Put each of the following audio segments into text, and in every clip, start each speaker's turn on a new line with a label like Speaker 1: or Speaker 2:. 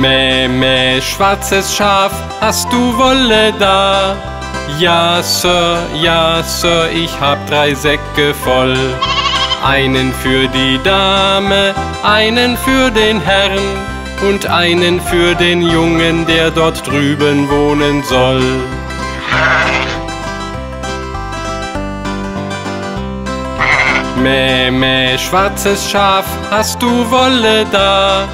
Speaker 1: Mäh, mäh, schwarzes Schaf, hast du Wolle da? Ja, Sir, ja, Sir, ich hab drei Säcke voll. Einen für die Dame, einen für den Herrn und einen für den Jungen, der dort drüben wohnen soll. Mäh, mäh, schwarzes Schaf, hast du Wolle da?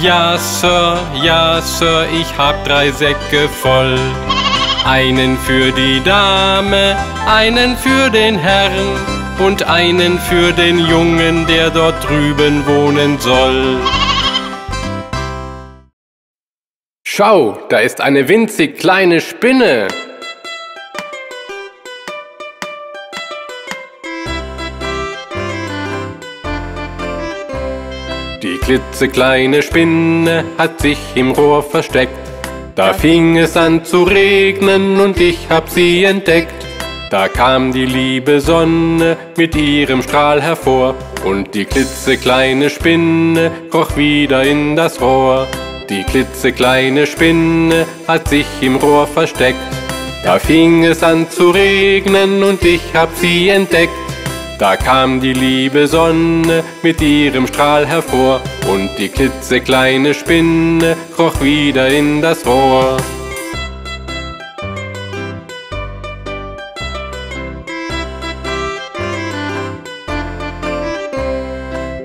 Speaker 1: Ja, Sir, ja, Sir, ich hab drei Säcke voll. Einen für die Dame, einen für den Herrn und einen für den Jungen, der dort drüben wohnen soll. Schau, da ist eine winzig kleine Spinne. Klitzekleine Spinne hat sich im Rohr versteckt. Da fing es an zu regnen und ich hab sie entdeckt. Da kam die liebe Sonne mit ihrem Strahl hervor und die klitzekleine Spinne kroch wieder in das Rohr. Die klitzekleine Spinne hat sich im Rohr versteckt. Da fing es an zu regnen und ich hab sie entdeckt. Da kam die liebe Sonne mit ihrem Strahl hervor und die klitzekleine Spinne kroch wieder in das Rohr.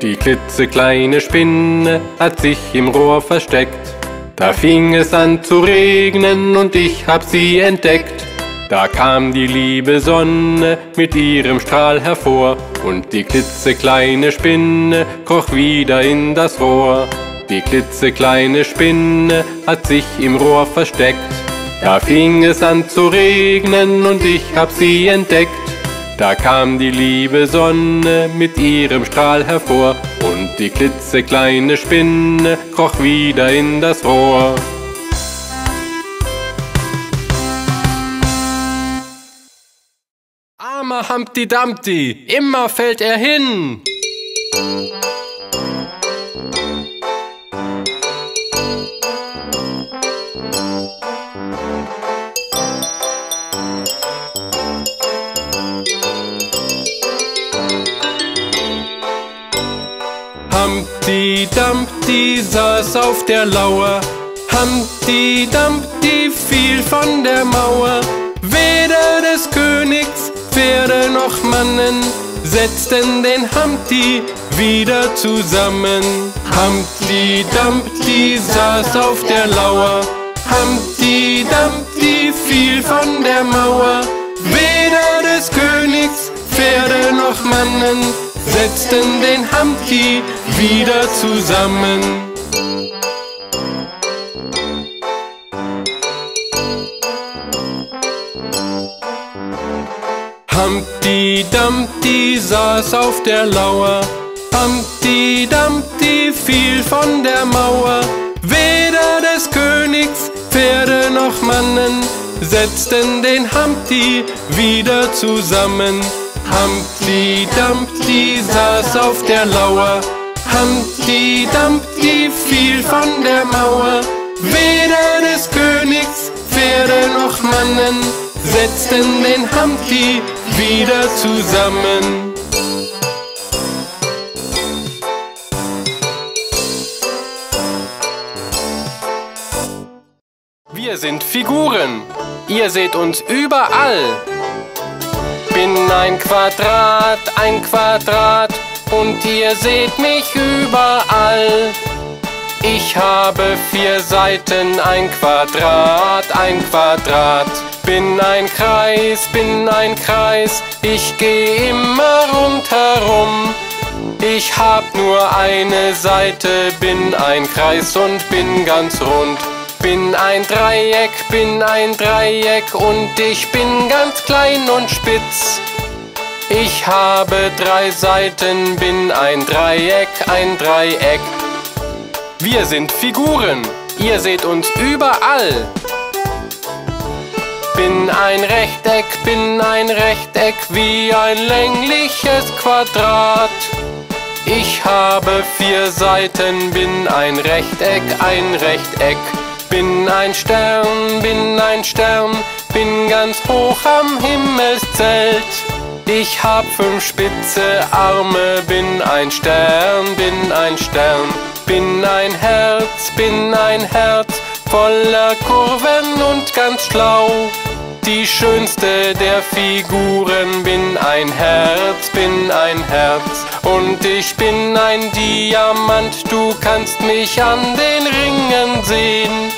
Speaker 1: Die klitzekleine Spinne hat sich im Rohr versteckt. Da fing es an zu regnen und ich hab sie entdeckt. Da kam die liebe Sonne mit ihrem Strahl hervor und die klitzekleine Spinne kroch wieder in das Rohr. Die klitzekleine Spinne hat sich im Rohr versteckt. Da fing es an zu regnen und ich hab sie entdeckt. Da kam die liebe Sonne mit ihrem Strahl hervor und die klitzekleine Spinne kroch wieder in das Rohr. Armer Humpty Dumpty, immer fällt er hin. Humpty Dumpty saß auf der Lauer. Humpty Dumpty fiel von der Mauer. Weder des Königs Pferde noch Mannen setzten den Humpty wieder zusammen. Humpty Dumpty saß auf der Lauer. Humpty Dumpty fiel von der Mauer. Weder des Königs Pferde noch Mannen setzten den Humpty wieder zusammen. Humpty Dumpty saß auf der Lauer. Humpty Dumpty fiel von der Mauer. Weder des Königs Pferde noch Mannen setzten den Humpty wieder zusammen. Humpty Dumpty saß auf der Lauer. Humpty Dumpty fiel von der Mauer. Weder des Königs Pferde noch Mannen setzten den Humpty wieder zusammen. Wir sind Figuren, ihr seht uns überall. Bin ein Quadrat, ein Quadrat und ihr seht mich überall. Ich habe vier Seiten, ein Quadrat, ein Quadrat. Bin ein Kreis, bin ein Kreis, ich geh immer rundherum. Ich hab nur eine Seite, bin ein Kreis und bin ganz rund. Bin ein Dreieck, bin ein Dreieck und ich bin ganz klein und spitz. Ich habe drei Seiten, bin ein Dreieck, ein Dreieck. Wir sind Figuren, ihr seht uns überall. Bin ein Rechteck, bin ein Rechteck wie ein längliches Quadrat. Ich habe vier Seiten, bin ein Rechteck, ein Rechteck. Bin ein Stern, bin ein Stern, bin ganz hoch am Himmelszelt. Ich hab fünf spitze Arme, bin ein Stern, bin ein Stern. Bin ein Herz, bin ein Herz, voller Kurven und ganz schlau. Die schönste der Figuren, bin ein Herz, bin ein Herz. Und ich bin ein Diamant, du kannst mich an den Ringen sehen.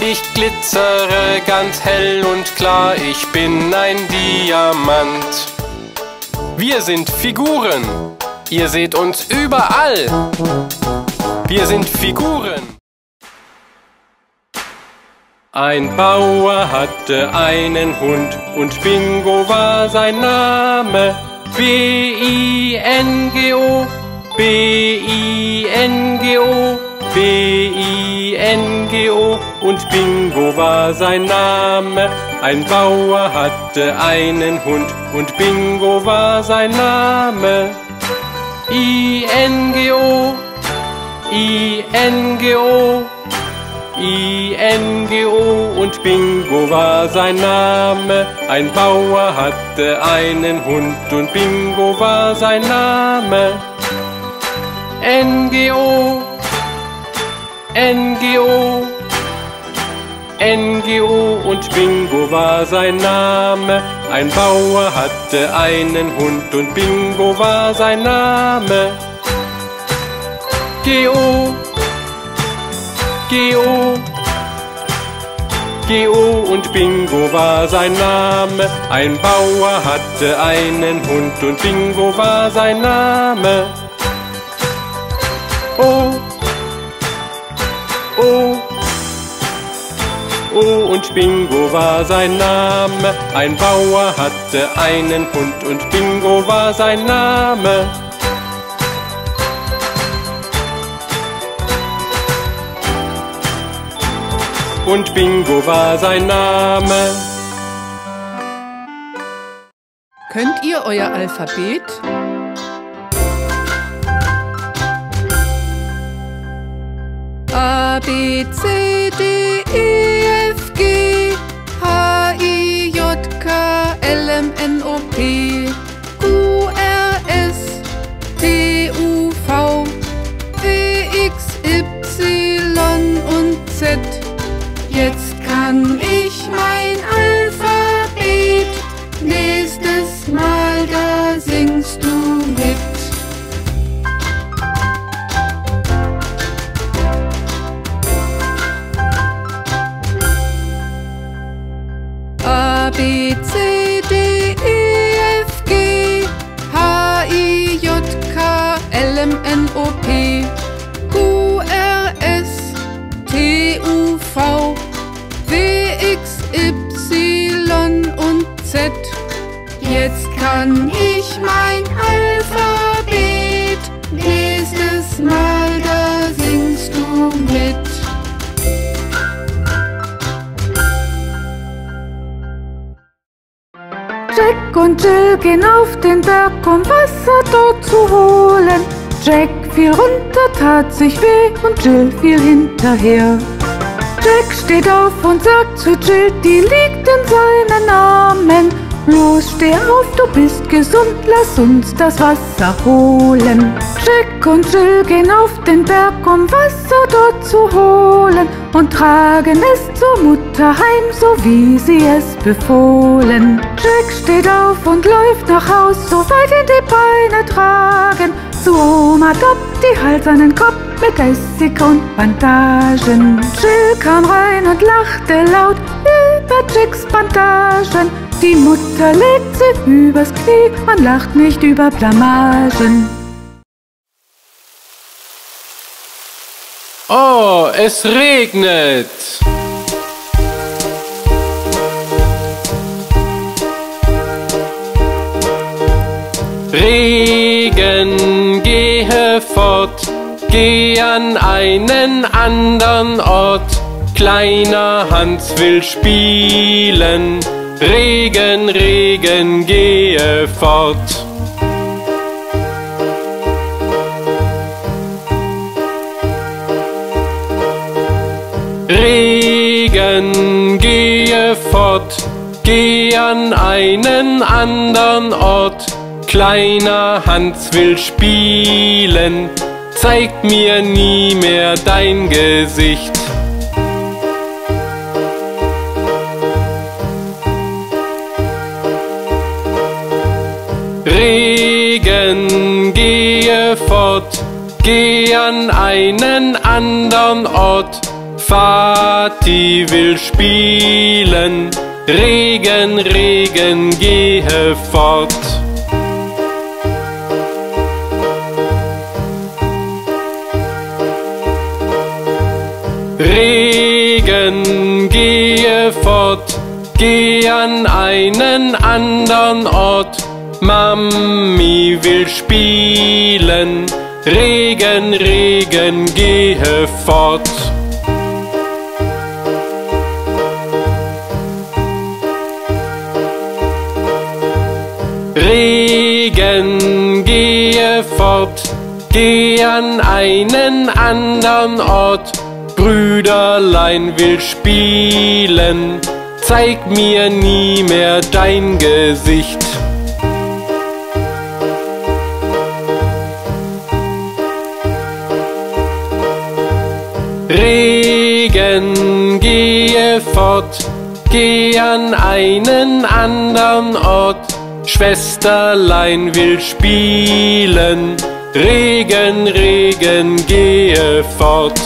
Speaker 1: Ich glitzere ganz hell und klar, ich bin ein Diamant. Wir sind Figuren, ihr seht uns überall. Wir sind Figuren. Ein Bauer hatte einen Hund und Bingo war sein Name. B-I-N-G-O, B-I-N-G-O, B-I-N-G-O und Bingo war sein Name. Ein Bauer hatte einen Hund und Bingo war sein Name. I-N-G-O, I-N-G-O, I-N-G-O und Bingo war sein Name. Ein Bauer hatte einen Hund und Bingo war sein Name. N-G-O, N-G-O, N-G-O und Bingo war sein Name. Ein Bauer hatte einen Hund und Bingo war sein Name. G-O, G-O, G-O und Bingo war sein Name. Ein Bauer hatte einen Hund und Bingo war sein Name. O, O, O und Bingo war sein Name. Ein Bauer hatte einen Hund und Bingo war sein Name. Und Bingo war sein Name.
Speaker 2: Könnt ihr euer Alphabet? A, B, C, D, E, F, G, H, I, J, K, L, M, N, O, P, Gehen auf den Berg, um Wasser dort zu holen. Jack fiel runter, tat sich weh und Jill fiel hinterher. Jack steht auf und sagt zu Jill, die liegt in seinen Armen. Los, steh auf, du bist gesund, lass uns das Wasser holen. Jack und Jill gehen auf den Berg, um Wasser dort zu holen und tragen es zur Mutter heim, so wie sie es befohlen. Jack steht auf und läuft nach Haus, so weit in die Beine tragen. Zu Oma Dopp, die halt seinen Kopf mit Essig und Bandagen. Jill kam rein und lachte laut über Jacks Bandagen. Die Mutter legt sie übers Knie und lacht nicht über Blamagen.
Speaker 1: Oh, es regnet. Regen, gehe fort, geh an einen anderen Ort. Kleiner Hans will spielen, Regen, Regen, gehe fort. Regen, gehe fort, geh an einen anderen Ort. Kleiner Hans will spielen, zeig mir nie mehr dein Gesicht. Regen, gehe fort, geh an einen andern Ort. Vati will spielen, Regen, Regen, gehe fort. Regen, gehe fort, geh an einen andern Ort. Mami will spielen, Regen, Regen, gehe fort. Regen, gehe fort, geh an einen andern Ort. Brüderlein will spielen, zeig mir nie mehr dein Gesicht. Regen, gehe fort, geh an einen andern Ort. Schwesterlein will spielen, Regen, Regen, gehe fort.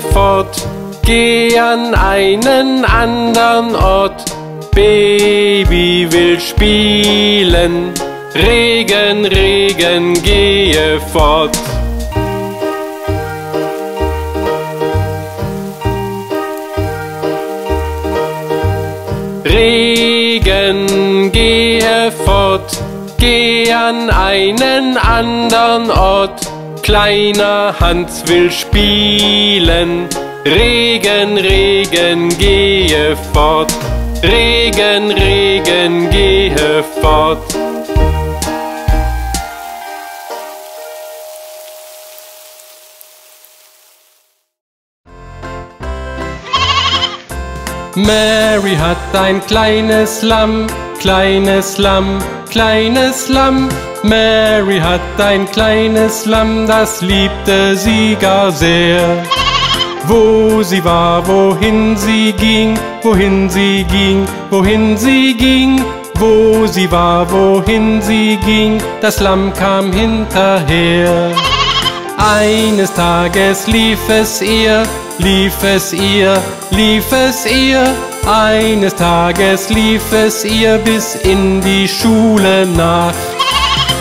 Speaker 1: Fort, geh an einen andern Ort. Baby will spielen, Regen, Regen, gehe fort. Regen, gehe fort, geh an einen andern Ort. Kleiner Hans will spielen, Regen, Regen, gehe fort. Regen, Regen, gehe fort. Mary hat ein kleines Lamm, kleines Lamm, kleines Lamm. Mary hat ein kleines Lamm, das liebte sie gar sehr. Wo sie war, wohin sie ging, wohin sie ging, wohin sie ging, wo sie war, wohin sie ging, das Lamm kam hinterher. Eines Tages lief es ihr, lief es ihr, lief es ihr. Eines Tages lief es ihr bis in die Schule nach.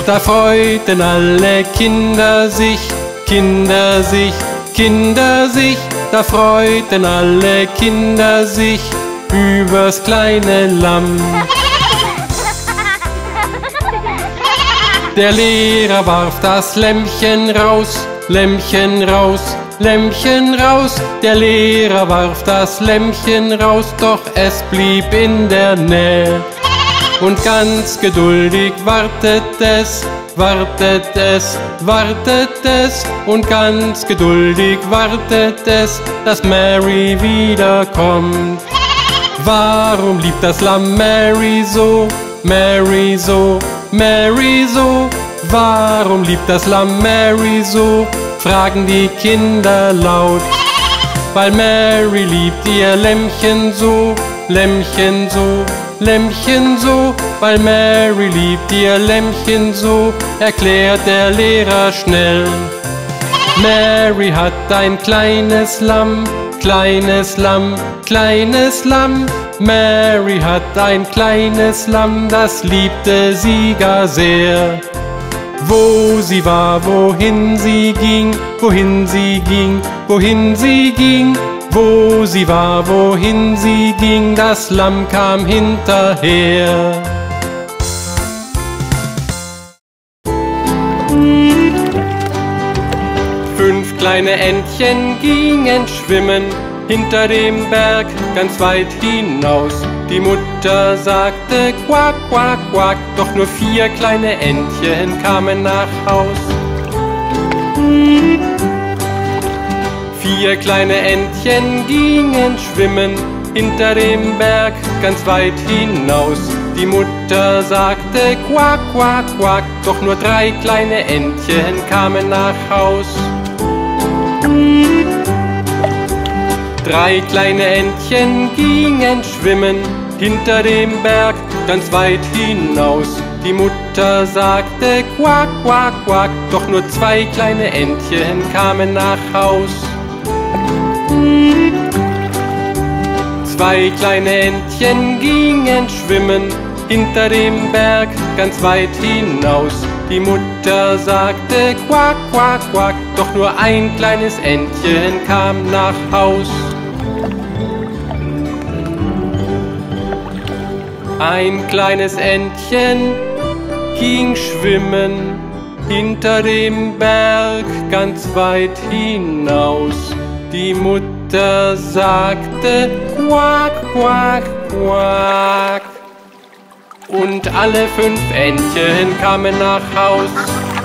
Speaker 1: Da freuten alle Kinder sich, Kinder sich, Kinder sich. Da freuten alle Kinder sich übers kleine Lamm. Der Lehrer warf das Lämmchen raus, Lämmchen raus, Lämmchen raus. Der Lehrer warf das Lämmchen raus, doch es blieb in der Nähe. Und ganz geduldig wartet es, wartet es, wartet es. Und ganz geduldig wartet es, dass Mary wiederkommt. Warum liebt das Lamm Mary so, Mary so, Mary so? Warum liebt das Lamm Mary so? Fragen die Kinder laut. Weil Mary liebt ihr Lämmchen so, Lämmchen so, Lämmchen so. Weil Mary liebt ihr Lämmchen so, erklärt der Lehrer schnell. Mary hat ein kleines Lamm, kleines Lamm, kleines Lamm. Mary hat ein kleines Lamm, das liebte sie gar sehr. Wo sie war, wohin sie ging, wohin sie ging, wohin sie ging, wo sie war, wohin sie ging, das Lamm kam hinterher. Fünf kleine Entchen gingen schwimmen, hinter dem Berg ganz weit hinaus. Die Mutter sagte quack, quack, quack, doch nur vier kleine Entchen kamen nach Haus. Vier kleine Entchen gingen schwimmen hinter dem Berg ganz weit hinaus. Die Mutter sagte quack, quack, quack, doch nur drei kleine Entchen kamen nach Haus. Drei kleine Entchen gingen schwimmen hinter dem Berg ganz weit hinaus. Die Mutter sagte quack, quack, quack, doch nur zwei kleine Entchen kamen nach Haus. Zwei kleine Entchen gingen schwimmen hinter dem Berg ganz weit hinaus. Die Mutter sagte quack, quack, quack, doch nur ein kleines Entchen kam nach Haus. Ein kleines Entchen ging schwimmen hinter dem Berg ganz weit hinaus. Die Mutter sagte Quack, Quack, Quack. Und alle fünf Entchen kamen nach Haus.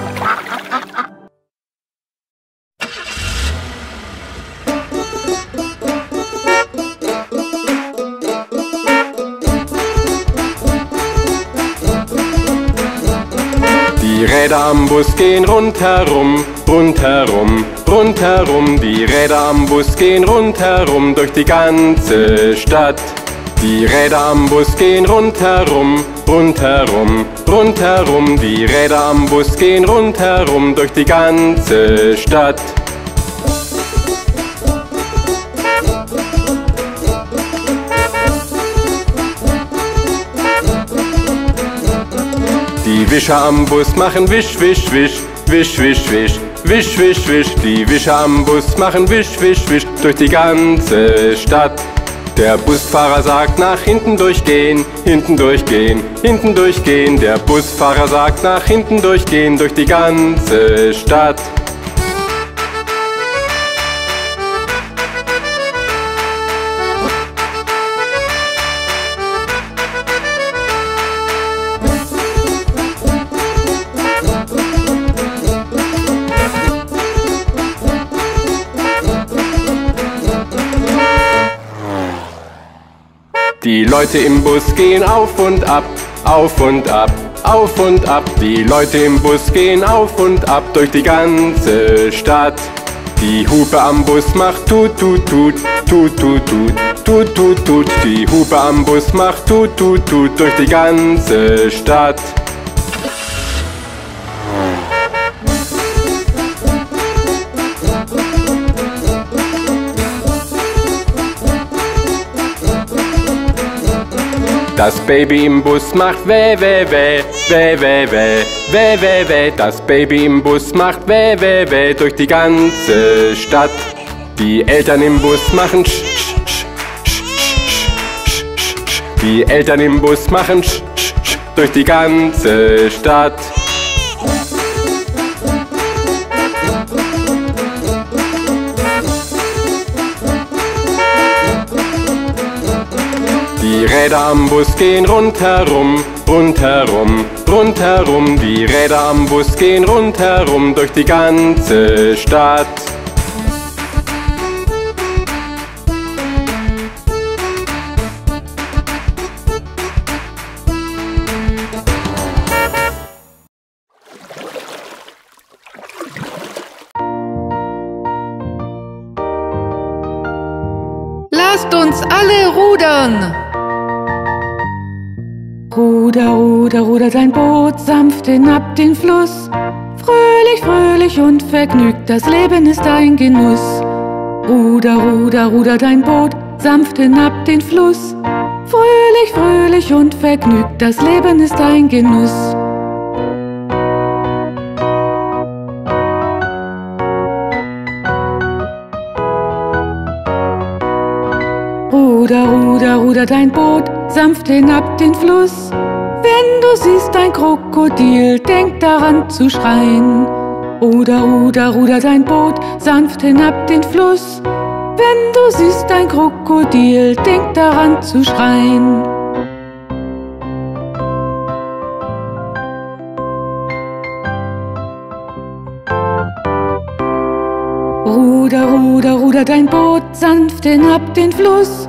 Speaker 1: Räder am Bus gehen rundherum, rundherum, rundherum. Die Räder am Bus gehen rundherum durch die ganze Stadt. Die Räder am Bus gehen rundherum, rundherum, rundherum. Die Räder am Bus gehen rundherum durch die ganze Stadt. Wischer am Bus machen wisch, wisch, wisch, wisch, wisch, wisch. Wisch, wisch, wisch, die Wischer am Bus machen wisch, wisch, wisch durch die ganze Stadt. Der Busfahrer sagt nach hinten durchgehen, hinten durchgehen, hinten durchgehen. Der Busfahrer sagt nach hinten durchgehen durch die ganze Stadt. Die Leute im Bus gehen auf und ab, auf und ab, auf und ab. Die Leute im Bus gehen auf und ab durch die ganze Stadt. Die Hupe am Bus macht tut tut tut, tut tut tut, tut tut tut. Die Hupe am Bus macht tut tut tut durch die ganze Stadt. Das Baby im Bus macht weh, weh, weh, weh, weh, weh, weh, weh, weh. Das Baby im Bus macht weh, weh, weh durch die ganze Stadt. Die Eltern im Bus machen sch, sch, sch, sch, sch, sch, sch. Die Eltern im Bus machen sch, sch, sch, durch die ganze Stadt. Die Räder am Bus gehen rundherum, rundherum, rundherum. Die Räder am Bus gehen rundherum durch die ganze Stadt.
Speaker 2: Sanft hinab den Fluss. Fröhlich, fröhlich und vergnügt, das Leben ist ein Genuss. Ruder, ruder, ruder dein Boot sanft hinab den Fluss. Fröhlich, fröhlich und vergnügt, das Leben ist ein Genuss. Ruder, ruder, ruder dein Boot sanft hinab den Fluss. Wenn du siehst ein Krokodil, denk daran zu schreien. Ruder, ruder, ruder dein Boot sanft hinab den Fluss. Wenn wenn du siehst ein Krokodil, denk daran zu schreien. Ruder, ruder, ruder dein Boot sanft hinab den Fluss.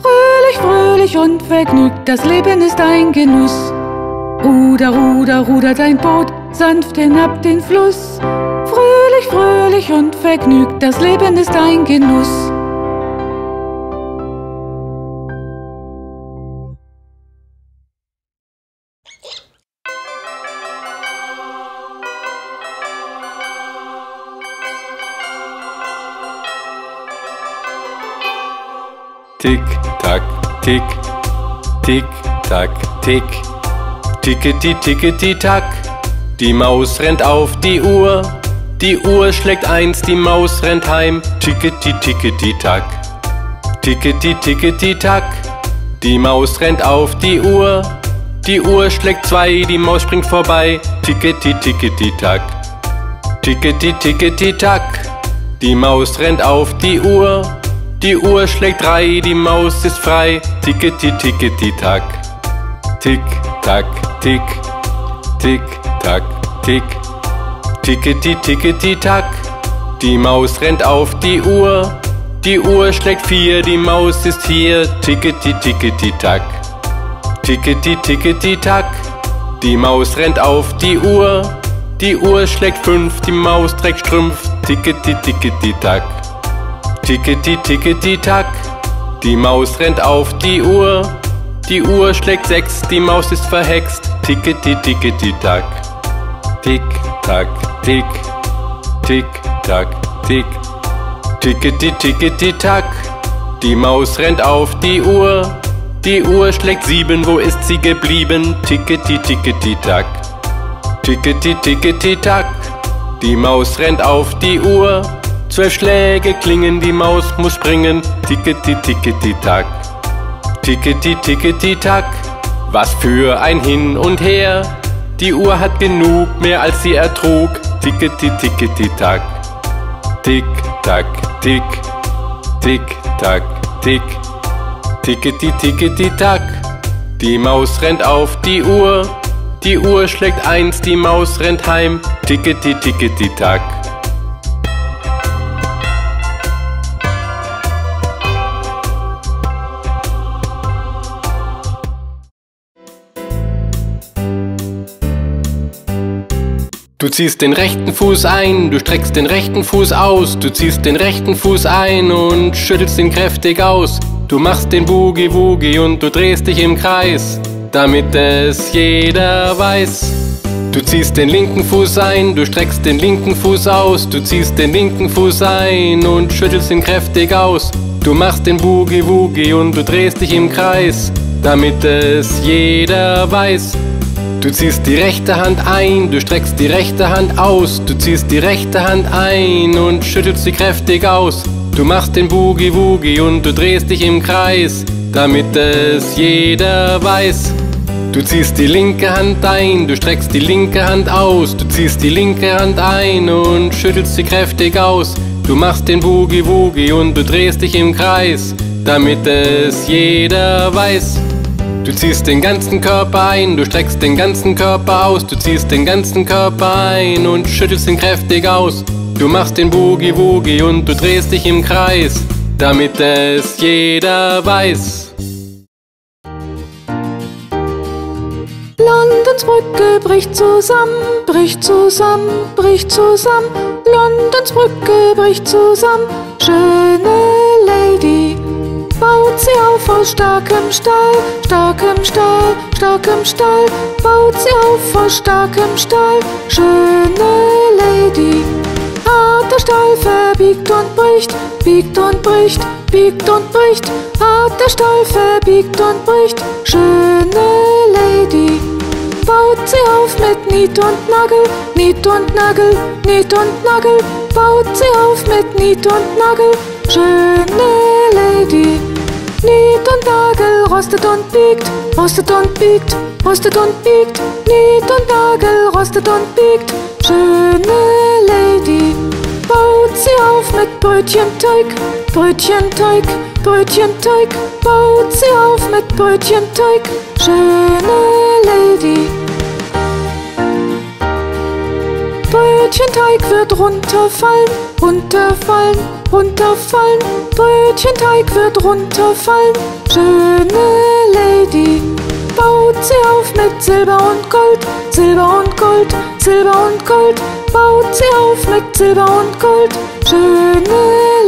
Speaker 2: Fröhlich, fröhlich und vergnügt, das Leben ist ein Genuss. Ruder, ruder, ruder dein Boot sanft hinab den Fluss. Fröhlich, fröhlich und vergnügt, das Leben ist ein Genuss.
Speaker 1: Tick, tack, tick, tick, tack, tick. Tickety, tickety, tack. Die Maus rennt auf die Uhr. Die Uhr schlägt eins, die Maus rennt heim. Tickety, tickety, tack. Tickety, tickety, tack. Die Maus rennt auf die Uhr. Die Uhr schlägt zwei, die Maus springt vorbei. Tickety, tickety, tack. Tickety, tickety, tack. Die Maus rennt auf die Uhr. Die Uhr schlägt drei, die Maus ist frei. Tickety, tickety, tack. Tick, tack, tick. Tick, tack, tick. Tickety, tickety, tack. Die Maus rennt auf die Uhr. Die Uhr schlägt vier, die Maus ist hier. Tickety, tickety, tack. Tickety, tickety, tack. Die Maus rennt auf die Uhr. Die Uhr schlägt fünf, die Maus trägt Strümpf. Tickety, tickety, tack. Tickety, tickety, tack. Die Maus rennt auf die Uhr. Die Uhr schlägt sechs, die Maus ist verhext. Tickety, tickety, tack. Tick, tack, tick. Tick, tack, tick. Tickety, tickety, tack. Die Maus rennt auf die Uhr. Die Uhr schlägt sieben, wo ist sie geblieben? Tickety, tickety, tack. Tickety, tickety, tack. Die Maus rennt auf die Uhr. Zwölf Schläge klingen, die Maus muss springen. Tickety, tickety, tack. Tickety, tickety, tack. Was für ein Hin und Her. Die Uhr hat genug, mehr als sie ertrug. Tickety, tickety, tack. Tick, tack, tick. Tick, tack, tick. Tickety, tickety, tack. Die Maus rennt auf die Uhr. Die Uhr schlägt eins, die Maus rennt heim. Tickety, tickety, tack. Du ziehst den rechten Fuß ein, du streckst den rechten Fuß aus, du ziehst den rechten Fuß ein und schüttelst ihn kräftig aus. Du machst den Boogie Woogie und du drehst dich im Kreis, damit es jeder weiß. Du ziehst den linken Fuß ein, du streckst den linken Fuß aus, du ziehst den linken Fuß ein und schüttelst ihn kräftig aus. Du machst den Boogie Woogie und du drehst dich im Kreis, damit es jeder weiß. Du ziehst die rechte Hand ein, du streckst die rechte Hand aus, du ziehst die rechte Hand ein und schüttelst sie kräftig aus. Du machst den Boogie Woogie und du drehst dich im Kreis, damit es jeder weiß. Du ziehst die linke Hand ein, du streckst die linke Hand aus, du ziehst die linke Hand ein und schüttelst sie kräftig aus. Du machst den Boogie Woogie und du drehst dich im Kreis, damit es jeder weiß. Du ziehst den ganzen Körper ein, du streckst den ganzen Körper aus, du ziehst den ganzen Körper ein und schüttelst ihn kräftig aus. Du machst den Boogie Woogie und du drehst dich im Kreis, damit es jeder weiß.
Speaker 2: Londons Brücke bricht zusammen, bricht zusammen, bricht zusammen. Londons Brücke bricht zusammen, schöne Lady. Baut sie auf aus starkem Stahl, starkem Stahl, starkem Stahl. Baut sie auf aus starkem Stahl, schöne Lady. Harter Stahl verbiegt und bricht, biegt und bricht, biegt und bricht. Harter Stahl verbiegt und bricht, schöne Lady. Baut sie auf mit Niet und Nagel, Niet und Nagel, Niet und Nagel. Baut sie auf mit Niet und Nagel, schöne Lady. Niet und Nagel rostet und biegt, rostet und biegt, rostet und biegt. Niet und Nagel rostet und biegt, schöne Lady. Baut sie auf mit Brötchenteig, Brötchenteig, Brötchenteig, baut sie auf mit Brötchenteig, schöne Lady. Brötchenteig wird runterfallen, runterfallen, runterfallen, Brötchenteig wird runterfallen, schöne Lady. Baut sie auf mit Silber und Gold, Silber und Gold, Silber und Gold, baut sie auf mit Silber und Gold, schöne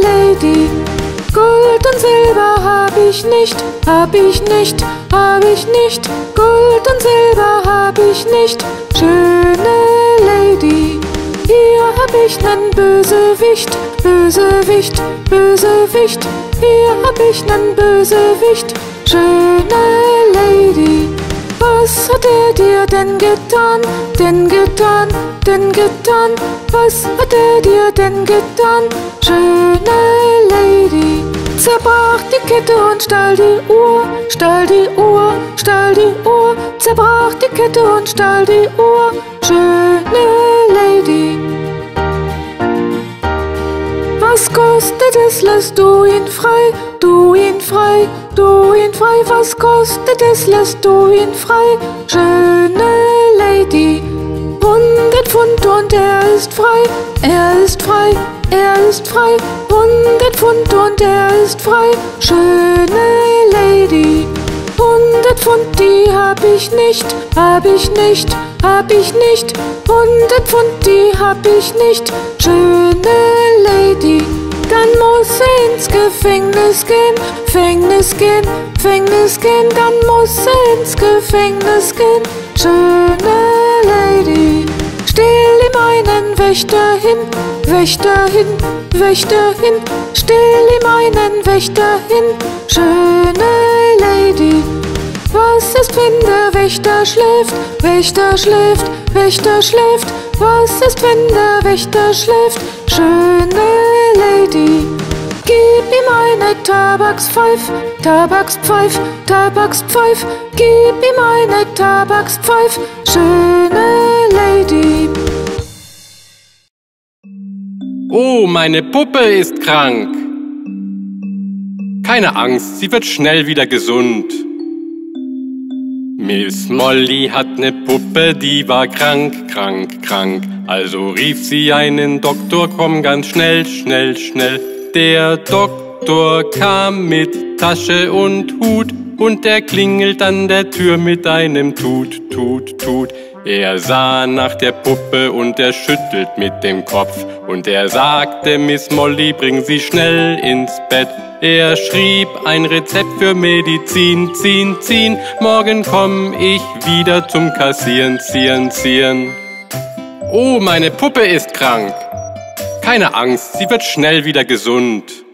Speaker 2: Lady. Gold und Silber hab ich nicht, hab ich nicht, hab ich nicht, Gold und Silber hab ich nicht, schöne Lady. Hier hab ich nen Bösewicht, Bösewicht, Bösewicht, hier hab ich nen Bösewicht, schöne Lady. Was hat er dir denn getan, denn getan, denn getan? Was hat er dir denn getan, schöne Lady? Zerbrach die Kette und stahl die Uhr, stahl die Uhr, stahl die Uhr, zerbrach die Kette und stahl die Uhr, schöne Lady. Was kostet es, lässt du ihn frei, du ihn frei, du ihn frei, was kostet es, lässt du ihn frei, schöne Lady. Hundert Pfund und er ist frei, er ist frei, er ist frei, hundert Pfund und er ist frei, schöne Lady. Hundert Pfund, die hab ich nicht, hab ich nicht, hab ich nicht, hundert Pfund, die hab ich nicht, schöne Lady. Dann muss er ins Gefängnis gehen, Gefängnis gehen, Gefängnis gehen, dann muss er ins Gefängnis gehen, schöne Lady. Stell ihm einen Wächter hin, Wächter hin, Wächter hin, stell ihm einen Wächter hin, schöne Lady. Was ist, wenn der Wächter schläft, Wächter schläft, Wächter schläft? Was ist, wenn der Wächter schläft, schöne Lady? Gib ihm eine Tabakspfeif, Tabakspfeif, Tabakspfeif, gib ihm eine Tabakspfeif, schöne Lady.
Speaker 1: Oh, meine Puppe ist krank. Keine Angst, sie wird schnell wieder gesund. Miss Molly hat ne Puppe, die war krank, krank, krank. Also rief sie einen Doktor, komm ganz schnell, schnell, schnell. Der Doktor kam mit Tasche und Hut und er klingelt an der Tür mit einem Tut, Tut, Tut. Er sah nach der Puppe und er schüttelt mit dem Kopf und er sagte, Miss Molly, bring sie schnell ins Bett. Er schrieb ein Rezept für Medizin, ziehen, ziehen. Morgen komm ich wieder zum Kassieren, ziehen, ziehen. Oh, meine Puppe ist krank. Keine Angst, sie wird schnell wieder gesund.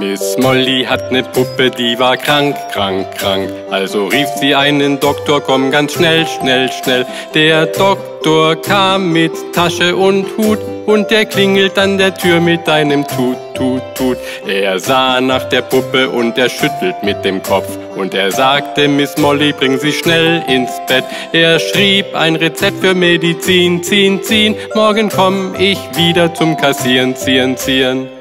Speaker 1: Miss Molly hat ne Puppe, die war krank, krank, krank. Also rief sie einen Doktor, komm ganz schnell, schnell, schnell. Der Doktor kam mit Tasche und Hut und der klingelt an der Tür mit einem Tut, Tut, Tut. Er sah nach der Puppe und er schüttelt mit dem Kopf und er sagte, Miss Molly, bring sie schnell ins Bett. Er schrieb ein Rezept für Medizin, ziehen, ziehen. Morgen komm ich wieder zum Kassieren, ziehen, ziehen.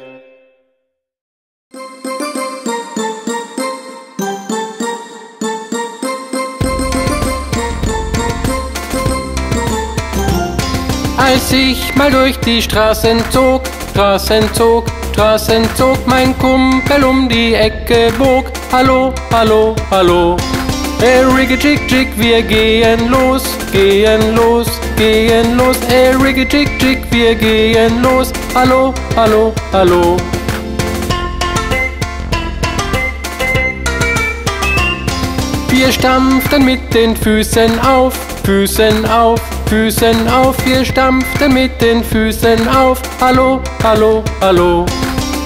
Speaker 1: Als ich mal durch die Straßen zog, Straßen zog, Straßen zog, mein Kumpel um die Ecke bog. Hallo, hallo, hallo. Hey, riggy chick chick, wir gehen los, gehen los, gehen los. Hey, riggy chick chick, wir gehen los. Hallo, hallo, hallo. Wir stampften mit den Füßen auf, Füßen auf, Füßen auf, wir stampften mit den Füßen auf. Hallo, hallo, hallo.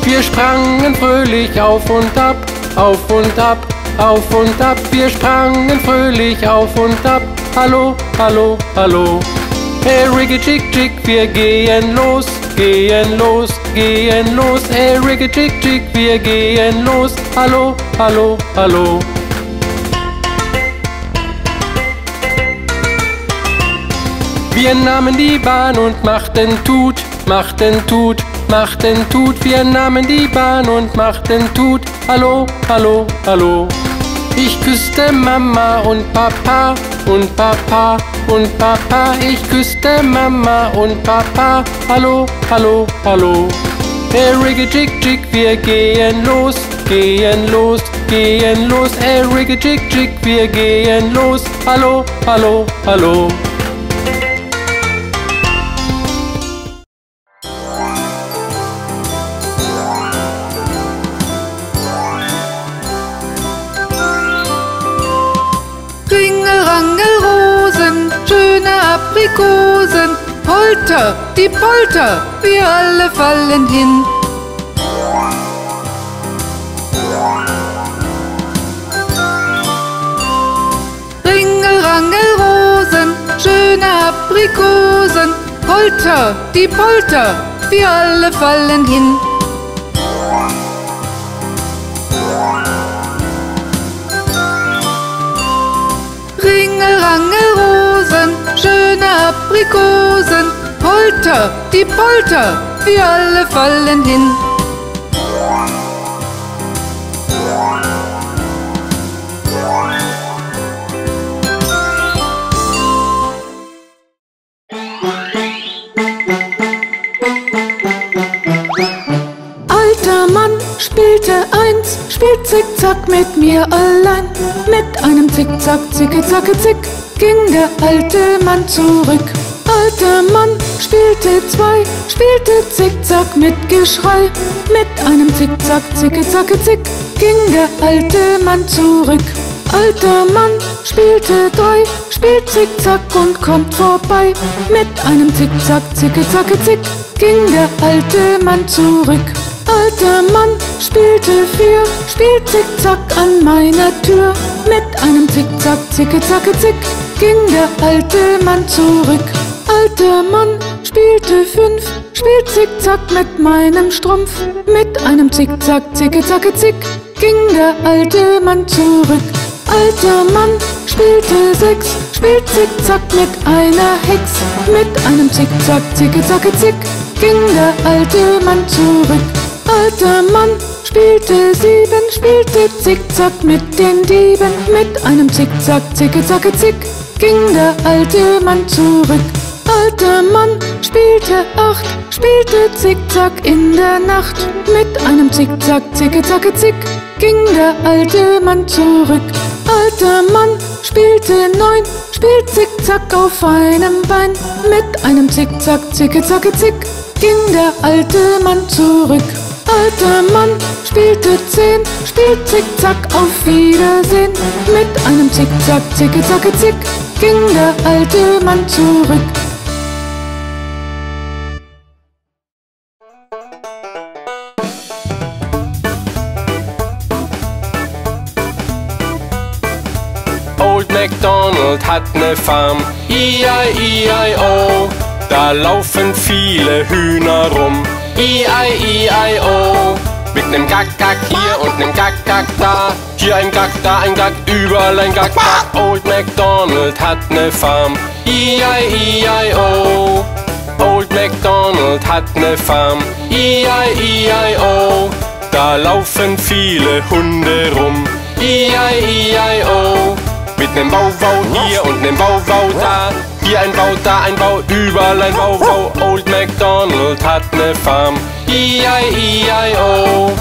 Speaker 1: Wir sprangen fröhlich auf und ab, auf und ab, auf und ab. Wir sprangen fröhlich auf und ab. Hallo, hallo, hallo. Hey, riggy chick chick, wir gehen los, gehen los, gehen los. Hey, riggy chick chick, wir gehen los. Hallo, hallo, hallo. Wir nahmen die Bahn und machten Tut, machten Tut, machten Tut. Wir nahmen die Bahn und machten Tut. Hallo, hallo, hallo. Ich küsste Mama und Papa und Papa und Papa. Ich küsste Mama und Papa. Hallo, hallo, hallo. Hey, Riggy Jig Jig, wir gehen los, gehen los, gehen los. Hey, Riggy Jig Jig, wir gehen los. Hallo, hallo, hallo.
Speaker 2: Aprikosen, Polter, die Polter, wir alle fallen hin. Ringelrangelrosen, schöne Aprikosen, Polter, die Polter, wir alle fallen hin. Aprikosen, Polter, die Polter, wir alle fallen hin. Alter Mann spielte eins, spielt Zickzack mit mir allein. Mit einem Zickzack, zicke, zacke, zick, ging der alte Mann zurück. Alter Mann spielte zwei, spielte Zickzack mit Geschrei. Mit einem Zickzack, zicke, zacke, zick, ging der alte Mann zurück. Alter Mann spielte drei, spielt Zickzack und kommt vorbei. Mit einem Zickzack, zicke, zacke, zick, ging der alte Mann zurück. Alter Mann spielte vier, spielt Zickzack an meiner Tür. Mit einem Zickzack, zicke, zacke, zick, ging der alte Mann zurück. Alter Mann spielte fünf, spielt Zickzack mit meinem Strumpf. Mit einem Zickzack, zicke, zacke, zick, ging der alte Mann zurück. Alter Mann spielte sechs, spielt Zickzack mit einer Hex. Mit einem Zickzack, zicke, zacke, zick, ging der alte Mann zurück. Alter Mann spielte sieben, spielte Zickzack mit den Dieben. Mit einem Zickzack, zicke, zacke, zick, ging der alte Mann zurück. Alter Mann spielte acht, spielte Zickzack in der Nacht. Mit einem Zickzack, zicke, zacke, zick, ging der alte Mann zurück. Alter Mann spielte neun, spielt Zickzack auf einem Bein. Mit einem Zickzack, zicke, zacke, zick, ging der alte Mann zurück. Alter Mann spielte zehn, spielt Zickzack auf Wiedersehen. Mit einem Zickzack, zicke, zacke, zick, ging der alte Mann zurück.
Speaker 1: Old MacDonald hat ne Farm, E-I-E-I-O. Da laufen viele Hühner rum, E-I-E-I-O. Mit nem Gack, Gack hier und nem Gack, Gack da. Hier ein Gack, da ein Gack, überall ein Gack, Gack. Old MacDonald hat ne Farm, E-I-E-I-O. Old MacDonald hat ne Farm, E-I-E-I-O. Da laufen viele Hunde rum, E-I-E-I-O. Nem Bauwau hier und nem Bauwau da. Hier ein Bau, da ein Bau, überall ein Bauwau. Old MacDonald hat ne Farm, E-I-E-I-O.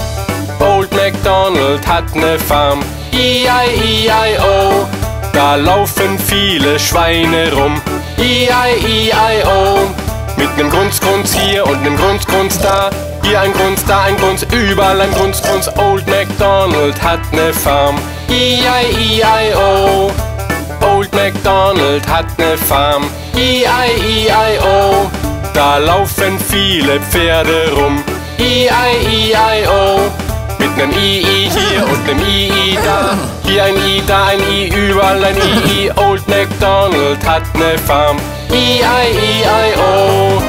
Speaker 1: Old MacDonald hat ne Farm, E-I-E-I-O. Da laufen viele Schweine rum, E-I-E-I-O. Mit nem Grunz, Grunz hier und nem Grunz, Grunz da. Hier ein Grunz, da ein Grunz, überall ein Grunz, Grunz. Old MacDonald hat ne Farm, E-I-E-I-O. Old MacDonald hat ne Farm, E-I-E-I-O. Da laufen viele Pferde rum, E-I-E-I-O. Mit nem I-I hier und nem I-I da. Hier ein I, da ein I, überall ein I-I. Old MacDonald hat ne Farm, E-I-E-I-O.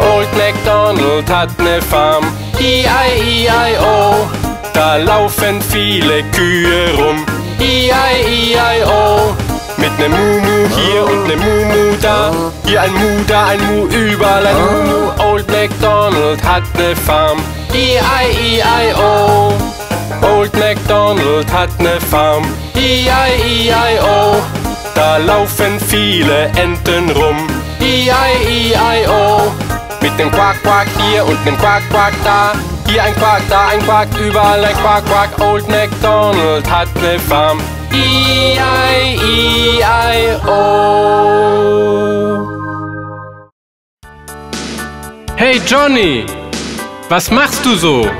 Speaker 1: Old MacDonald hat ne Farm, E-I-E-I-O. Da laufen viele Kühe rum, E-I-E-I-O. Mit nem Mumu hier und nem Mumu da. Hier ein Mu, da ein Mu, überall ein Mumu. Old MacDonald hat ne Farm. E-I-E-I-O. Old MacDonald hat ne Farm. E-I-E-I-O. Da laufen viele Enten rum. E-I-E-I-O. Mit dem Quack, Quack hier und dem Quack, Quack da. Hier ein Quack, da ein Quack, überall ein Quack, Quack. Old MacDonald hat ne Farm. E-I-E-I-O. Hey Johnny, was machst du so?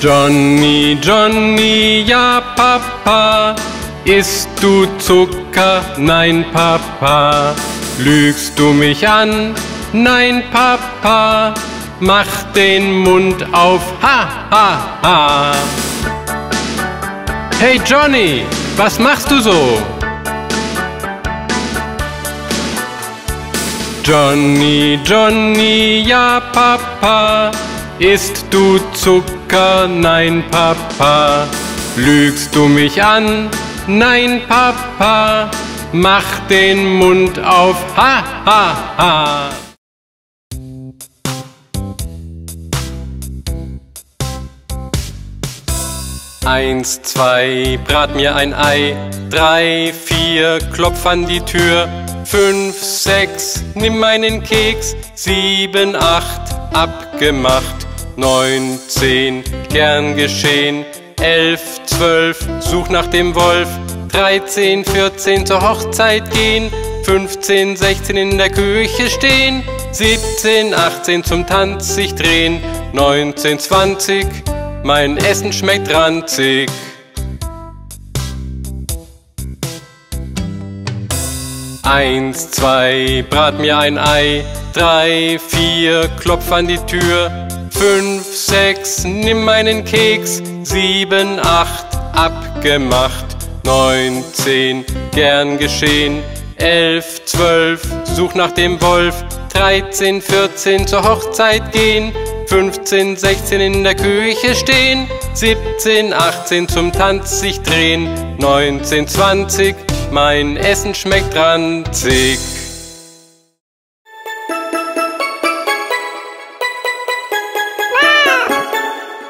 Speaker 1: Johnny, Johnny, ja Papa, isst du Zucker? Nein Papa, lügst du mich an? Nein Papa, mach den Mund auf, ha ha ha. Hey Johnny, was machst du so? Johnny, Johnny, ja Papa, isst du Zucker? Nein Papa, lügst du mich an? Nein Papa, mach den Mund auf, ha ha ha. Eins, zwei, brat mir ein Ei. Drei, vier, klopf an die Tür. Fünf, sechs, nimm meinen Keks. Sieben, acht, abgemacht. Neun, zehn, gern geschehen. Elf, zwölf, such nach dem Wolf. Dreizehn, vierzehn, zur Hochzeit gehen. 15, 16 in der Küche stehen. 17, 18 zum Tanz sich drehen. 19, 20, mein Essen schmeckt ranzig. Eins, zwei, brat mir ein Ei. Drei, vier, klopf an die Tür. Fünf, sechs, nimm meinen Keks. Sieben, acht, abgemacht. Neun, zehn, gern geschehen. Elf, zwölf, such nach dem Wolf. 13, 14 zur Hochzeit gehen. 15, 16 in der Küche stehen, 17, 18 zum Tanz sich drehen, 19, 20, mein Essen schmeckt ranzig.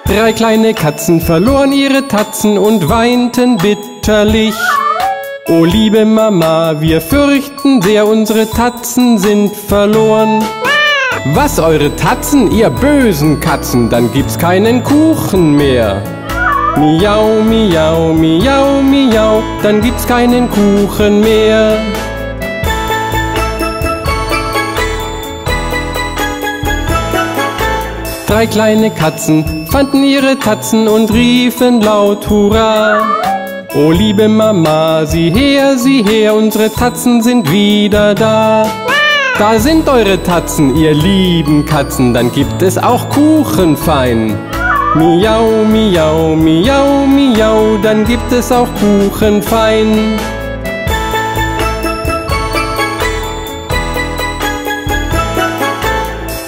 Speaker 1: Drei kleine Katzen verloren ihre Tatzen und weinten bitterlich. O liebe Mama, wir fürchten sehr, unsere Tatzen sind verloren. Was eure Tatzen, ihr bösen Katzen, dann gibt's keinen Kuchen mehr. Miau, miau, miau, miau, dann gibt's keinen Kuchen mehr. Drei kleine Katzen fanden ihre Tatzen und riefen laut Hurra. O liebe Mama, sieh her, sieh her, unsere Tatzen sind wieder da. Da sind eure Tatzen, ihr lieben Katzen, dann gibt es auch Kuchen fein. Miau, miau, miau, miau, dann gibt es auch Kuchen fein.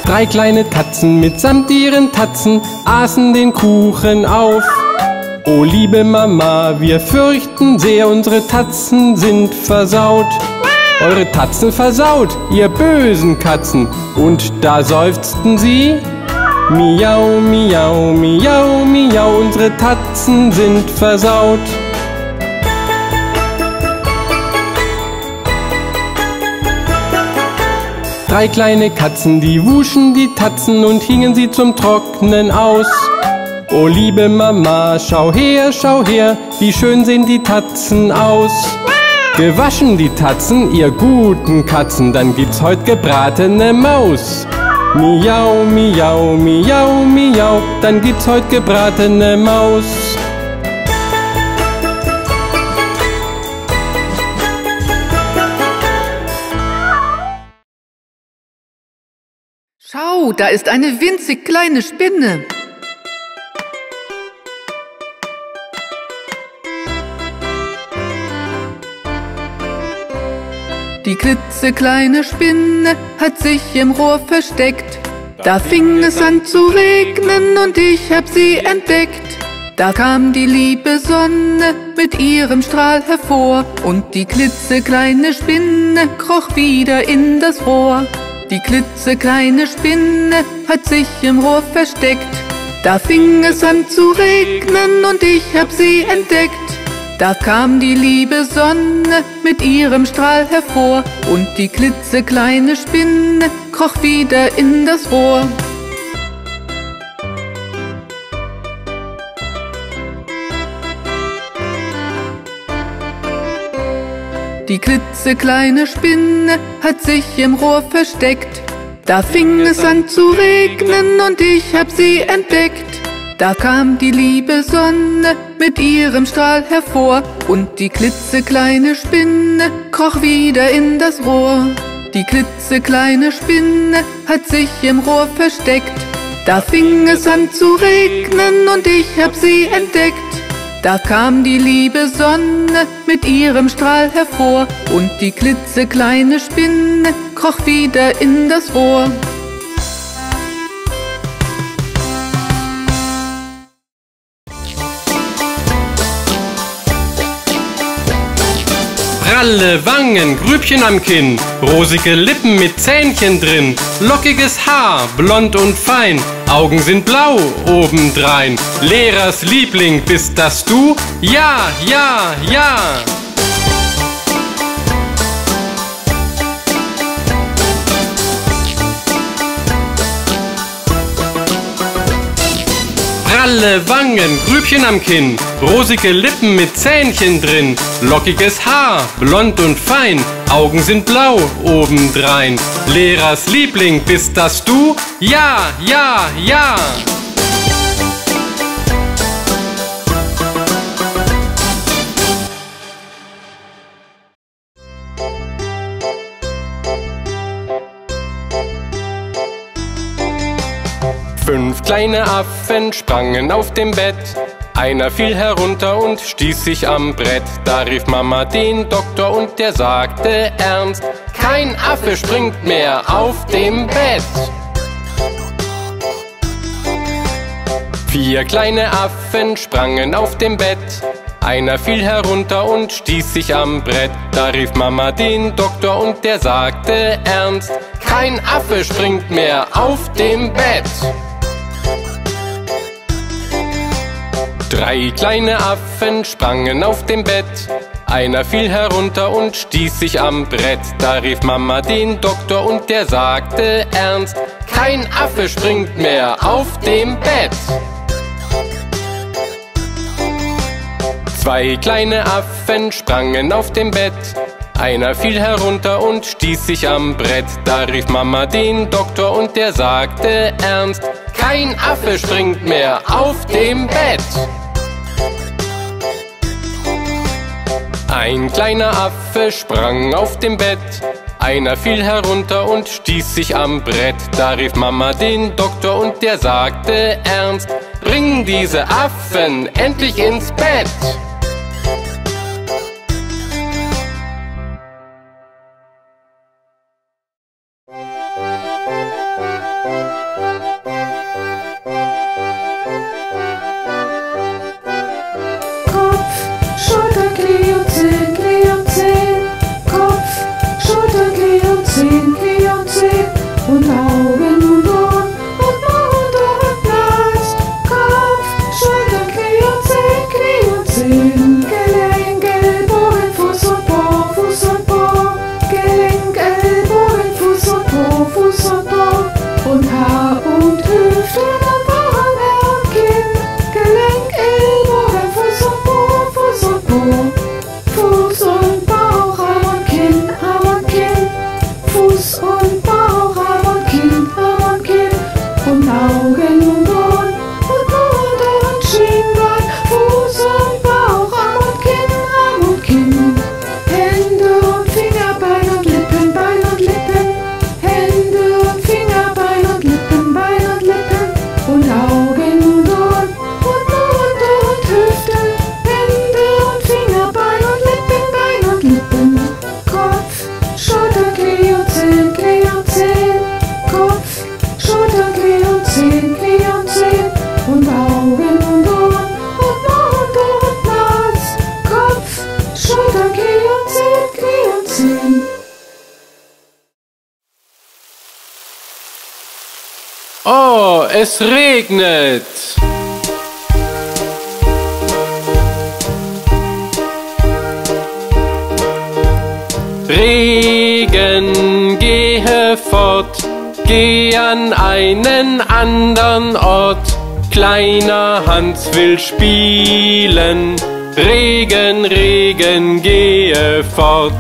Speaker 1: Drei kleine Katzen mitsamt ihren Tatzen aßen den Kuchen auf. O liebe Mama, wir fürchten sehr, unsere Tatzen sind versaut. Eure Tatzen versaut, ihr bösen Katzen. Und da seufzten sie. Miau, miau, miau, miau, unsere Tatzen sind versaut. Drei kleine Katzen, die wuschen die Tatzen und hingen sie zum Trocknen aus. O liebe Mama, schau her, schau her, wie schön sehen die Tatzen aus. Gewaschen die Tatzen, ihr guten Katzen, dann gibt's heut gebratene Maus. Miau, miau, miau, miau, dann gibt's heut gebratene Maus.
Speaker 2: Schau, da ist eine winzig kleine Spinne. Die klitzekleine Spinne hat sich im Rohr versteckt. Da fing es an zu regnen und ich hab sie entdeckt.
Speaker 3: Da kam die liebe Sonne mit ihrem Strahl hervor und die klitzekleine Spinne kroch wieder in das Rohr. Die klitzekleine Spinne hat sich im Rohr versteckt. Da fing es an zu regnen und ich hab sie entdeckt. Da kam die liebe Sonne mit ihrem Strahl hervor und die klitzekleine Spinne kroch wieder in das Rohr. Die klitzekleine Spinne hat sich im Rohr versteckt. Da fing es an zu regnen und ich hab sie entdeckt. Da kam die liebe Sonne mit ihrem Strahl hervor und die klitzekleine Spinne kroch wieder in das Rohr. Die klitzekleine Spinne hat sich im Rohr versteckt. Da fing es an zu regnen und ich hab sie entdeckt. Da kam die liebe Sonne mit ihrem Strahl hervor und die klitzekleine Spinne kroch wieder in das Rohr.
Speaker 1: Pralle Wangen, Grübchen am Kinn, rosige Lippen mit Zähnchen drin, lockiges Haar, blond und fein, Augen sind blau obendrein. Lehrers Liebling bist das du? Ja, ja, ja. Pralle Wangen, Grübchen am Kinn, rosige Lippen mit Zähnchen drin, lockiges Haar, blond und fein, Augen sind blau obendrein. Lehrers Liebling bist das du? Ja, ja, ja. Fünf kleine Affen sprangen auf dem Bett. Einer fiel herunter und stieß sich am Brett. Da rief Mama den Doktor und der sagte ernst, kein Affe springt mehr auf dem Bett. Vier kleine Affen sprangen auf dem Bett. Einer fiel herunter und stieß sich am Brett. Da rief Mama den Doktor und der sagte ernst, kein Affe springt mehr auf dem Bett. Drei kleine Affen sprangen auf dem Bett. Einer fiel herunter und stieß sich am Brett. Da rief Mama den Doktor und der sagte ernst, kein Affe springt mehr auf dem Bett. Zwei kleine Affen sprangen auf dem Bett. Einer fiel herunter und stieß sich am Brett. Da rief Mama den Doktor und der sagte ernst, kein Affe springt mehr auf dem Bett. Ein kleiner Affe sprang auf dem Bett. Einer fiel herunter und stieß sich am Brett. Da rief Mama den Doktor und der sagte ernst, bring diese Affen endlich ins Bett. Hans will spielen, Regen, Regen, gehe fort.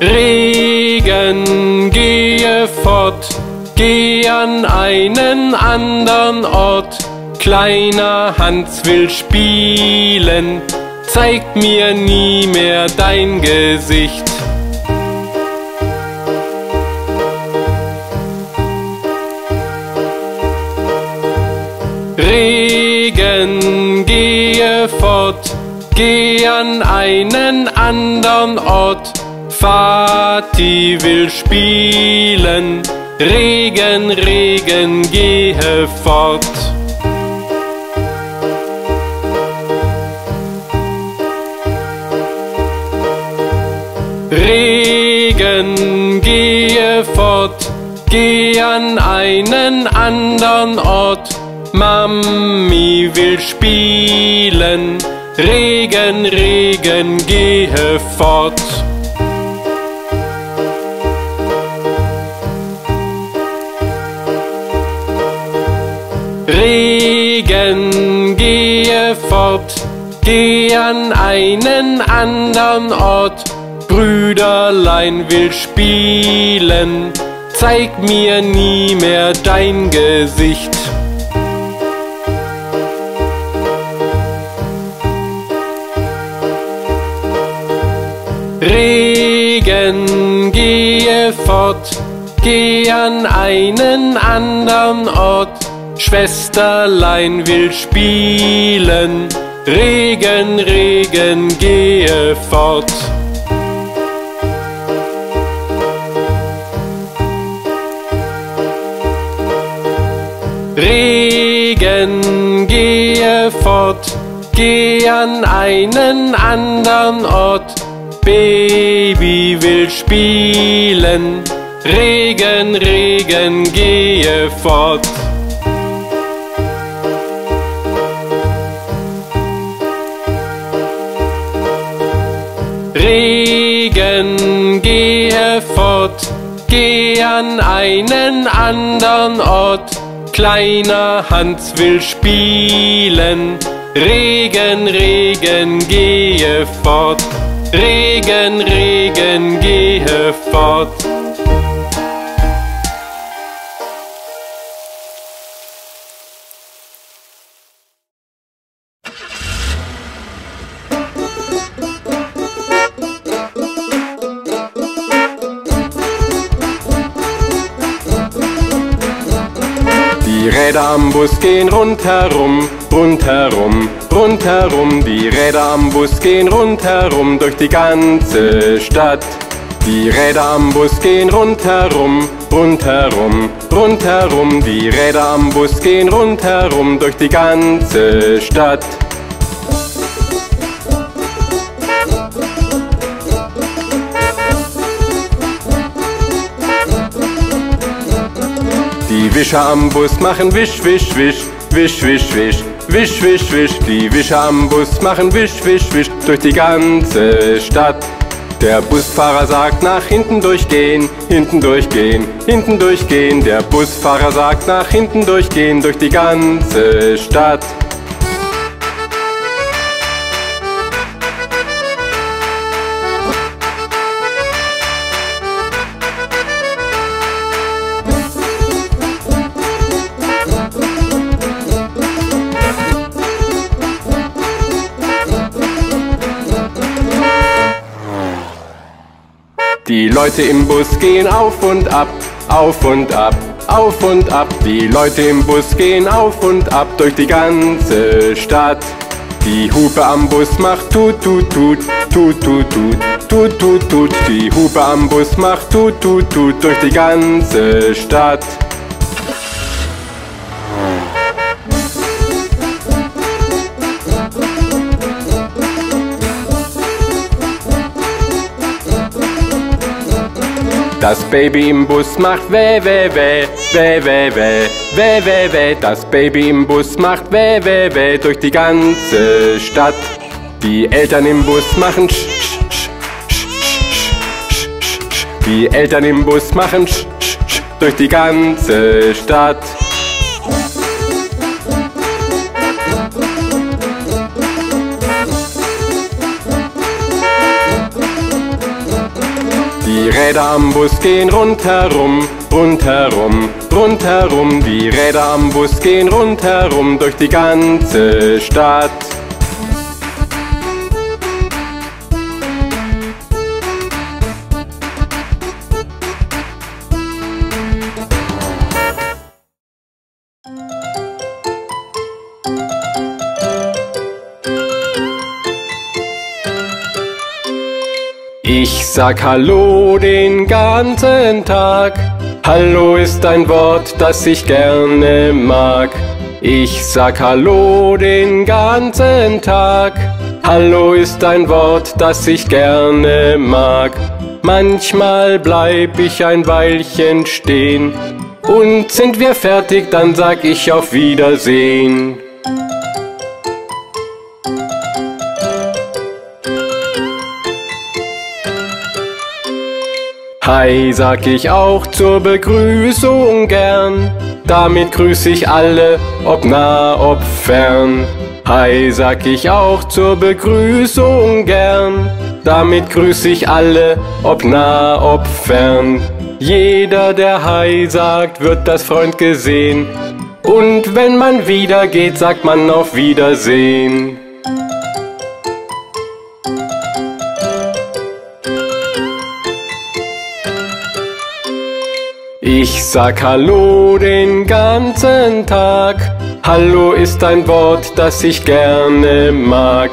Speaker 1: Regen, gehe fort, geh an einen andern Ort. Kleiner Hans will spielen, zeig mir nie mehr dein Gesicht. Geh an einen andern Ort. Vati will spielen, Regen, Regen, gehe fort. Regen, gehe fort, geh an einen andern Ort. Mami will spielen, Regen, Regen, gehe fort. Regen, gehe fort, geh an einen andern Ort. Brüderlein will spielen, zeig mir nie mehr dein Gesicht. Regen, gehe fort, geh an einen andern Ort. Schwesterlein will spielen, Regen, Regen, gehe fort. Regen, gehe fort, geh an einen andern Ort. Baby will spielen, Regen, Regen, gehe fort. Regen, gehe fort, geh an einen andern Ort. Kleiner Hans will spielen, Regen, Regen, gehe fort. Regen, Regen, gehe fort. Bus gehen rundherum, rundherum, rundherum. Die Räder am Bus gehen rundherum durch die ganze Stadt. Die Räder am Bus gehen rundherum, rundherum, rundherum. Die Räder am Bus gehen rundherum durch die ganze Stadt. Die Wischer am Bus machen wisch, wisch, wisch, wisch, wisch, wisch. Wisch, wisch, wisch, die Wischer am Bus machen wisch, wisch, wisch durch die ganze Stadt. Der Busfahrer sagt nach hinten durchgehen, hinten durchgehen, hinten durchgehen. Der Busfahrer sagt nach hinten durchgehen durch die ganze Stadt. Die Leute im Bus gehen auf und ab, auf und ab, auf und ab. Die Leute im Bus gehen auf und ab durch die ganze Stadt. Die Hupe am Bus macht tut tut tut, tut tut tut, tut tut tut. Die Hupe am Bus macht tut tut tut durch die ganze Stadt. Das Baby im Bus macht weh, weh, weh, weh, weh, weh, weh, weh, weh. Das Baby im Bus macht weh, weh, weh durch die ganze Stadt. Die Eltern im Bus machen sch, sch, sch, sch, sch, sch, sch. Die Eltern im Bus machen sch, sch, sch, durch die ganze Stadt. Die Räder am Bus gehen rundherum, rundherum, rundherum. Die Räder am Bus gehen rundherum durch die ganze Stadt. Ich sag Hallo den ganzen Tag. Hallo ist ein Wort, das ich gerne mag. Ich sag Hallo den ganzen Tag. Hallo ist ein Wort, das ich gerne mag. Manchmal bleib ich ein Weilchen stehen. Und sind wir fertig, dann sag ich auf Wiedersehen. Hi sag ich auch zur Begrüßung gern. Damit grüß ich alle, ob nah, ob fern. Hi sag ich auch zur Begrüßung gern. Damit grüß ich alle, ob nah, ob fern. Jeder, der Hi sagt, wird das Freund gesehen. Und wenn man wieder geht, sagt man auf Wiedersehen. Ich sag Hallo den ganzen Tag. Hallo ist ein Wort, das ich gerne mag.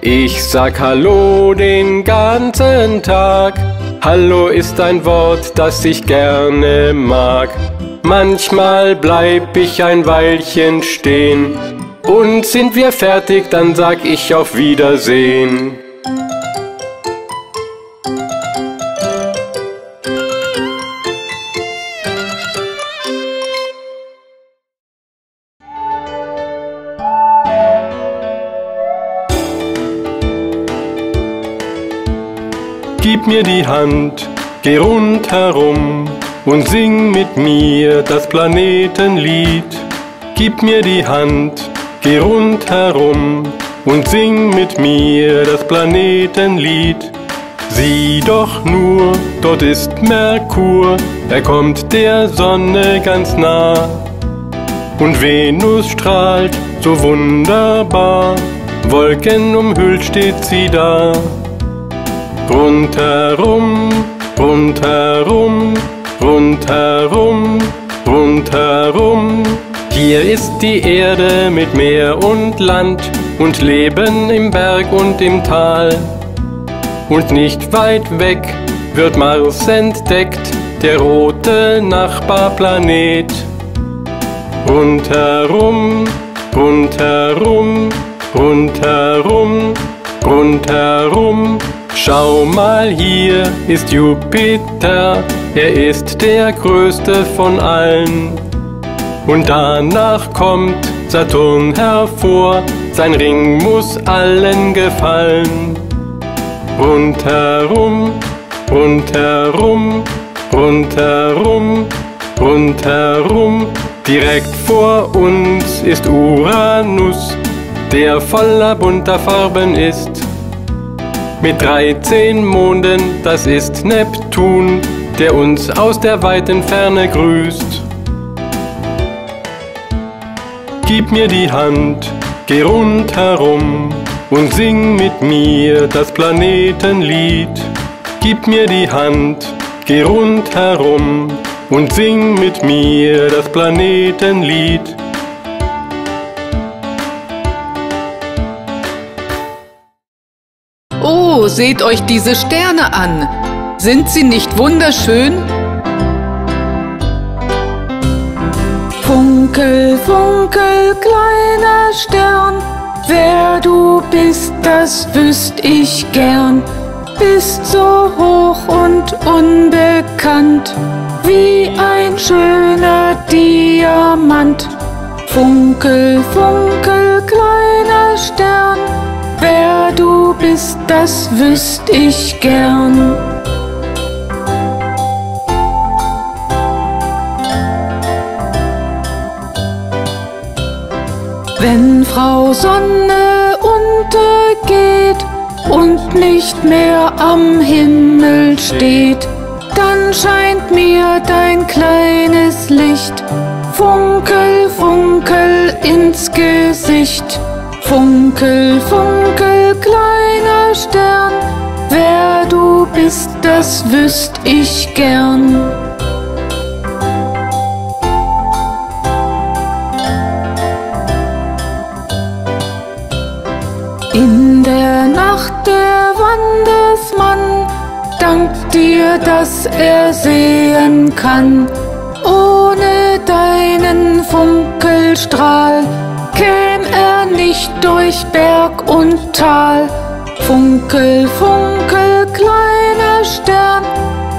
Speaker 1: Ich sag Hallo den ganzen Tag. Hallo ist ein Wort, das ich gerne mag. Manchmal bleib ich ein Weilchen stehen. Und sind wir fertig, dann sag ich auf Wiedersehen. Die Hand, geh rundherum und sing mit mir das Planetenlied. Gib mir die Hand, geh rundherum und sing mit mir das Planetenlied. Sieh doch nur, dort ist Merkur, er kommt der Sonne ganz nah. Und Venus strahlt so wunderbar, Wolken umhüllt steht sie da. Rundherum, rundherum, rundherum, rundherum. Hier ist die Erde mit Meer und Land und Leben im Berg und im Tal. Und nicht weit weg wird Mars entdeckt, der rote Nachbarplanet. Rundherum, rundherum, rundherum, rundherum. Schau mal, hier ist Jupiter, er ist der größte von allen. Und danach kommt Saturn hervor, sein Ring muss allen gefallen. Rundherum, rundherum, rundherum, rundherum, direkt vor uns ist Uranus, der voller bunter Farben ist. Mit 13 Monden, das ist Neptun, der uns aus der weiten Ferne grüßt. Gib mir die Hand, geh rundherum und sing mit mir das Planetenlied. Gib mir die Hand, geh rundherum und sing mit mir das Planetenlied.
Speaker 2: Oh, seht euch diese Sterne an. Sind sie nicht wunderschön? Funkel, funkel, kleiner Stern, wer du bist, das wüsst ich gern. bist so hoch und unbekannt wie ein schöner Diamant. Funkel, funkel, kleiner Stern, wer du bist, das wüsst ich gern. Wenn Frau Sonne untergeht und nicht mehr am Himmel steht, dann scheint mir dein kleines Licht Funkel, Funkel ins Gesicht. Funkel, Funkel, kleiner Stern, wer du bist, das wüsst ich gern. In der Nacht der Wandersmann dankt dir, dass er sehen kann. Ohne deinen Funkelstrahl käm er nicht durch Berg und Tal. Funkel, funkel, kleiner Stern,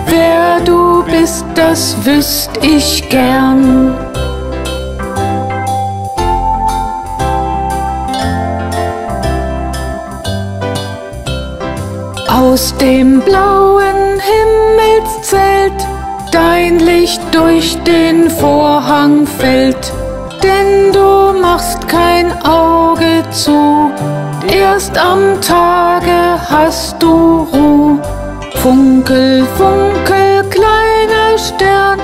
Speaker 2: wer du bist, das wüsst ich gern. Aus dem blauen Himmelszelt dein Licht durch den Vorhang fällt, denn du kein Auge zu, erst am Tage hast du Ruh. Funkel, funkel, kleiner Stern,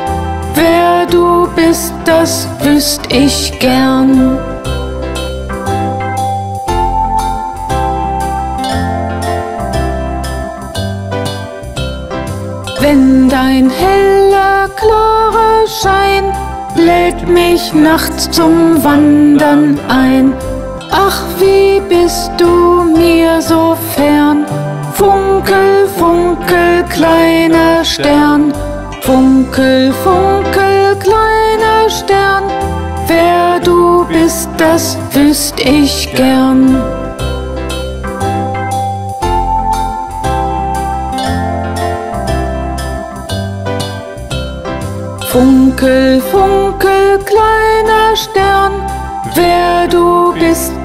Speaker 2: wer du bist, das wüsst ich gern. Wenn dein heller, klarer Schein lädt mich nachts zum Wandern ein. Ach, wie bist du mir so fern? Funkel, funkel, kleiner Stern. Funkel, funkel, kleiner Stern. Wer du bist, das wüsst ich gern.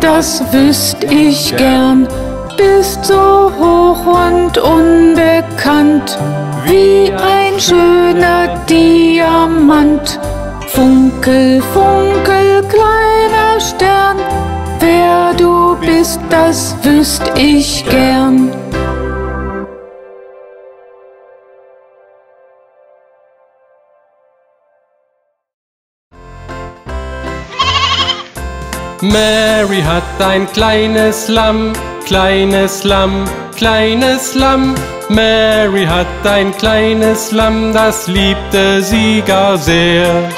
Speaker 2: Das wüsst ich gern. Bist so hoch und unbekannt wie ein schöner Diamant. Funkel, funkel, kleiner Stern, wer du bist, das wüsst ich gern.
Speaker 1: Mary hat ein kleines Lamm, kleines Lamm, kleines Lamm. Mary hat ein kleines Lamm, das liebte sie gar sehr.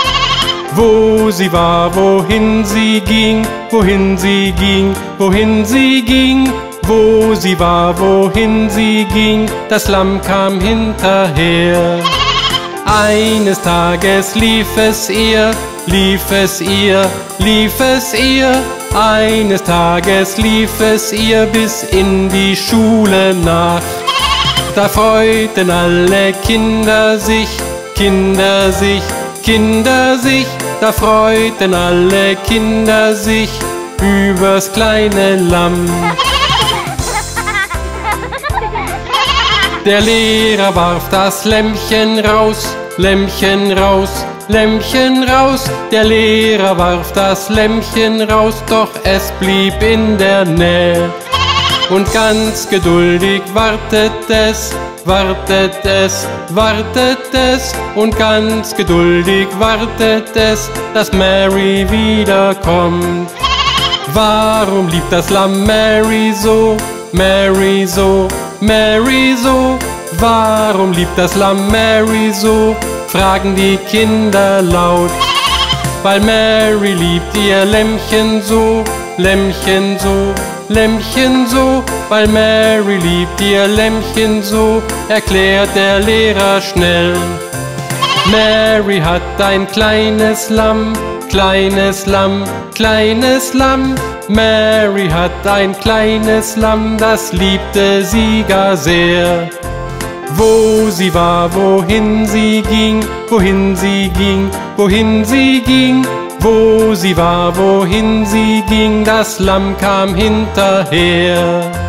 Speaker 1: Wo sie war, wohin sie ging, wohin sie ging, wohin sie ging, wo sie war, wohin sie ging, das Lamm kam hinterher. Eines Tages lief es ihr, lief es ihr, lief es ihr, eines Tages lief es ihr bis in die Schule nach. Da freuten alle Kinder sich, Kinder sich, Kinder sich, da freuten alle Kinder sich übers kleine Lamm. Der Lehrer warf das Lämmchen raus, Lämmchen raus, Lämmchen raus. Der Lehrer warf das Lämmchen raus, doch es blieb in der Nähe. Und ganz geduldig wartet es, wartet es, wartet es. Und ganz geduldig wartet es, dass Mary wiederkommt. Warum liebt das Lamm Mary so, Mary so, Mary so? Warum liebt das Lamm Mary so? Fragen die Kinder laut. Weil Mary liebt ihr Lämmchen so, Lämmchen so, Lämmchen so. Weil Mary liebt ihr Lämmchen so, erklärt der Lehrer schnell. Mary hat ein kleines Lamm, kleines Lamm, kleines Lamm. Mary hat ein kleines Lamm, das liebte sie gar sehr. Wo sie war, wohin sie ging, wohin sie ging, wohin sie ging, wo sie war, wohin sie ging, das Lamm kam hinterher.